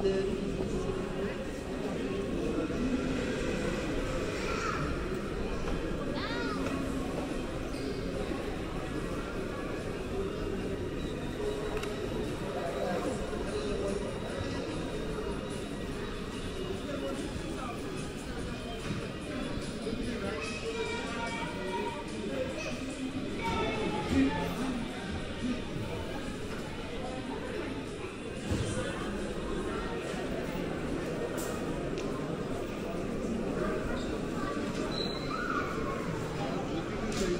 limited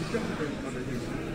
Thank here.